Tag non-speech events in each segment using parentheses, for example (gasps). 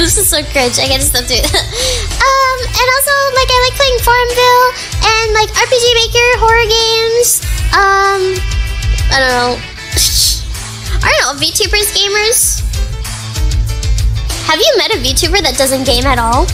this is so cringe. I gotta stop doing that. (laughs) Um, and also like I like playing Farmville and like RPG Maker horror games. Um, I don't know. (laughs) I don't know. VTubers gamers. Have you met a VTuber that doesn't game at all?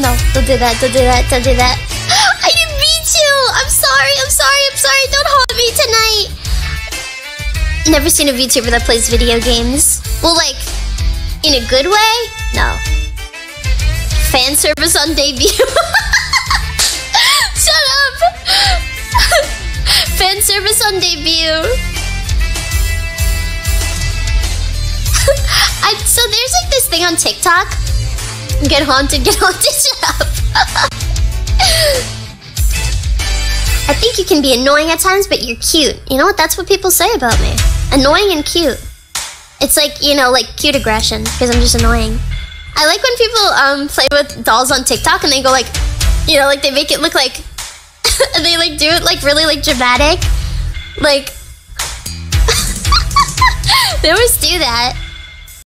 No, don't do that. Don't do that. Don't do that. (gasps) I didn't mean to. I'm sorry. I'm sorry. I'm sorry. Don't haunt me tonight. Never seen a VTuber that plays video games. Well, like, in a good way? No. Fan service on debut. (laughs) Shut up. (laughs) Fan service on debut. (laughs) I, so there's like this thing on TikTok. Get haunted, get (laughs) haunted, shut up. I think you can be annoying at times, but you're cute. You know what? That's what people say about me. Annoying and cute. It's like, you know, like cute aggression, because I'm just annoying. I like when people um play with dolls on TikTok and they go like, you know, like they make it look like (laughs) they like do it like really like dramatic. Like (laughs) they always do that.